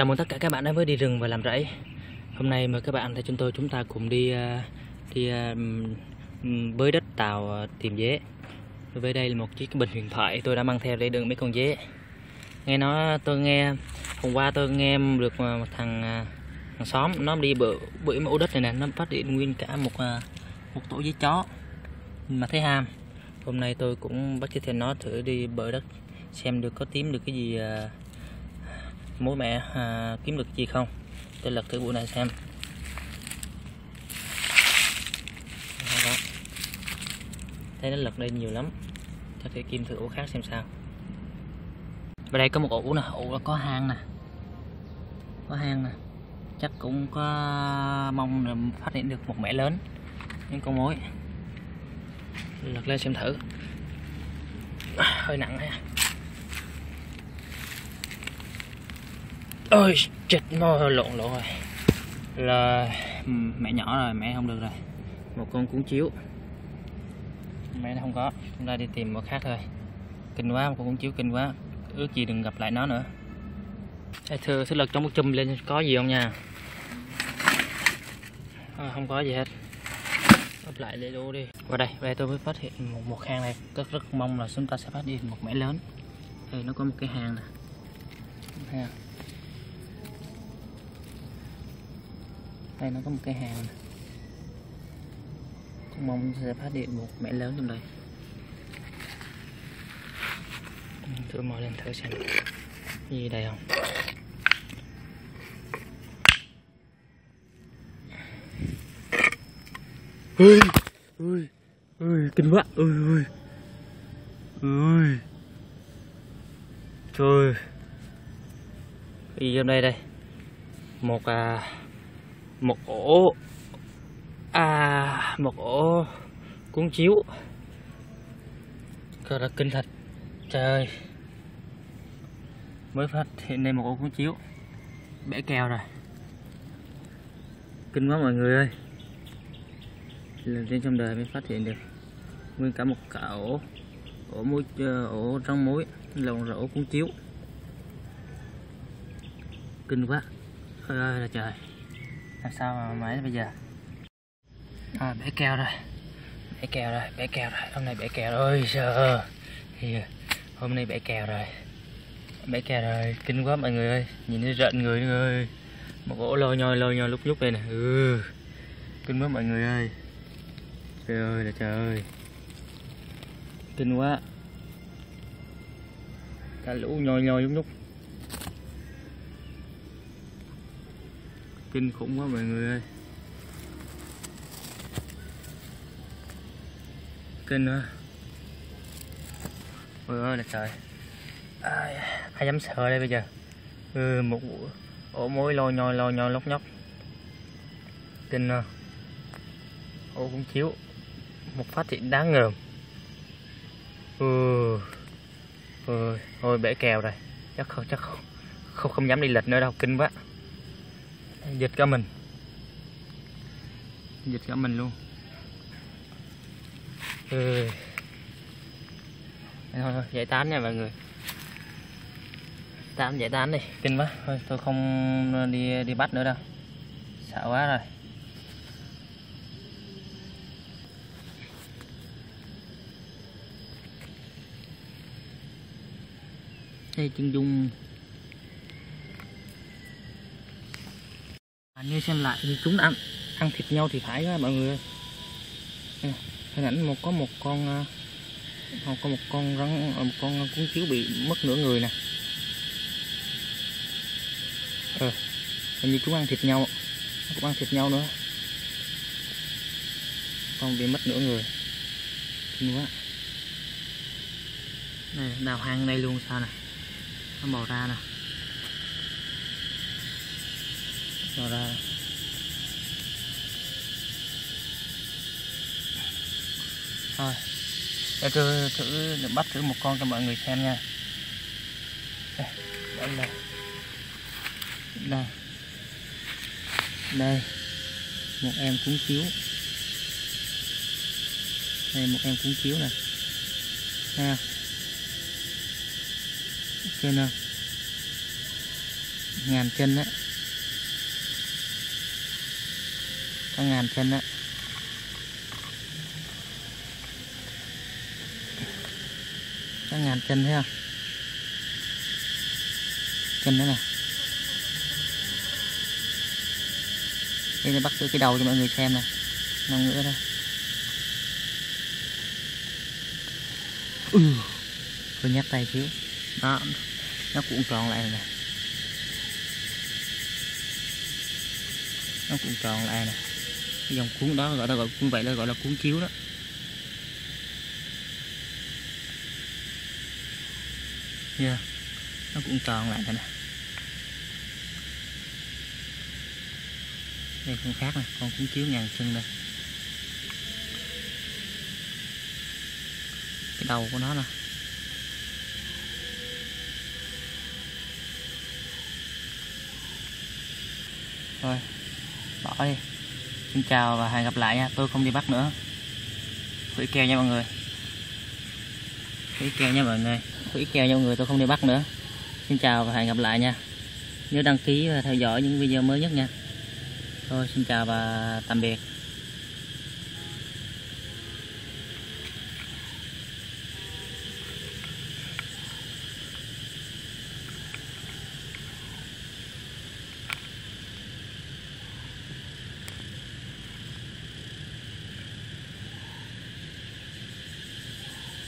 Chào mừng tất cả các bạn đến với đi rừng và làm rẫy. Hôm nay mời các bạn theo chúng tôi, chúng ta cùng đi ờ, đi ờ, bới đất tàu ờ, tìm dế. Với đây là một chiếc bình huyền thoại tôi đã mang theo để đựng mấy con dế. Nghe nói tôi nghe, hôm qua tôi nghe được một thằng thằng xóm, nó đi bự bự mẫu đất này nè, nó phát hiện nguyên cả một một tổ dế chó mà thấy ham. Hôm nay tôi cũng bắt chước thêm nó thử đi bờ đất, xem được có tím được cái gì mối mẹ à, kiếm được gì không? Tôi lật thử buổi này xem. Đó. thấy nó lật đây nhiều lắm. Cho phải kim thử ổ khác xem sao. Và đây có một ổ nè ổ nó có hang nè. Có hang nè. Chắc cũng có mong là phát hiện được một mẻ lớn. Những con mối. Lật lên xem thử. Hơi nặng ha. Ôi chết nó lộn lộn rồi. Là mẹ nhỏ rồi mẹ không được rồi. Một con cuốn chiếu. Mẹ nó không có chúng ta đi tìm một khác thôi. Kinh quá một con cuốn chiếu kinh quá. Ước gì đừng gặp lại nó nữa. Ê, thưa sẽ lật trong một chùm lên có gì không nha? À, không có gì hết. Ấp lại để đô đi. Qua đây đây tôi mới phát hiện một một hang này. Rất rất mong là chúng ta sẽ phát hiện một mẻ lớn. Đây nó có một cái hang nè. Ha đây, nó có một cái hàng nè. Cũng mong sẽ phát hiện một mẻ lớn trong đây. Thử mở lên thử xem. Gì đây không? Ui ui ui, kinh quá. Ui ui. Ui. Trời. Gì trong đây đây? Một à một ổ. À một ổ cuốn chiếu. Thật là kinh thật. Trời ơi. Mới phát hiện đây một ổ cuốn chiếu. Bẻ keo rồi. Kinh quá mọi người ơi. Lần trên trong đời mới phát hiện được. Nguyên cả một cả ổ. Ổ mối ờ, ổ trong mối lồng rổ cuốn chiếu. Kinh quá. Ơi ơi là trời làm sao mà mãi bây giờ? À, bẻ keo rồi. Bẻ keo rồi bẻ keo rồi. Hôm nay bẻ keo rồi giờ thì hôm nay bẻ keo rồi. Bẻ keo rồi kinh quá mọi người ơi. Nhìn thấy rợn người nữa ơi. Một gỗ lôi nhoi lôi nhoi lúc nhúc đây nè. Ừ kinh quá mọi người ơi. Trời ơi là trời ơi. Kinh quá. Cả lũ nhoi nhoi lúc nhúc. Kinh khủng quá mọi người ơi. Kinh nữa ôi ơi là trời. Ai, ai dám sợ đây bây giờ? Ừ, một ổ mối lo nhoi lo nhoi lóc nhóc. Kinh nữa ổ cũng chiếu. Một phát hiện đáng ngờ ừ. Ôi ôi bể kèo rồi. Chắc không chắc không không không dám đi lệch nữa đâu. Kinh quá dịch cả mình. Dịch cả mình luôn. Ừ. thôi, thôi giải tán nha mọi người. Tán giải tán đi. Kinh quá. Thôi tôi không đi đi bắt nữa đâu. Sợ quá rồi. Đây chân dung như xem lại. Thì chúng ăn ăn thịt nhau thì phải đó mọi người ơi. Hình ảnh một có một con một có một con rắn một con cuốn chiếu bị mất nửa người nè. Ờ hình như chúng ăn thịt nhau cũng ăn thịt nhau nữa. Con bị mất nửa người. Kinh quá. Này đào hang đây luôn sao nè nó bò ra nè nó ra thôi để tôi thử bắt thử một con cho mọi người xem nha. Đây đây đây đây, đây. một em cúng chiếu. Đây một em cúng chiếu này ha ok nè ngàn chân đấy có ngàn chân á có ngàn chân thấy không? Chân đó nè. Đây là bắt thử cái đầu cho mọi người xem nè. Năm nữa đây. Ừ. Tôi nhắc tay xíu. Đó. Nó cũng tròn lại này nè. Nó cũng tròn lại nè dòng cuốn đó gọi là gọi, cũng vậy là gọi là cuốn chiếu đó. Yeah. nó cũng tròn lại này nè. Đây con khác này con cuốn chiếu ngàn chân đây. Cái đầu của nó nè. Thôi, bỏ đi xin chào và hẹn gặp lại nha. Tôi không đi bắt nữa. Hủy keo nha mọi người. Hủy keo nha mọi người. Hủy keo nha mọi người, tôi không đi bắt nữa. Xin chào và hẹn gặp lại nha. Nhớ đăng ký và theo dõi những video mới nhất nha. Thôi, xin chào và tạm biệt.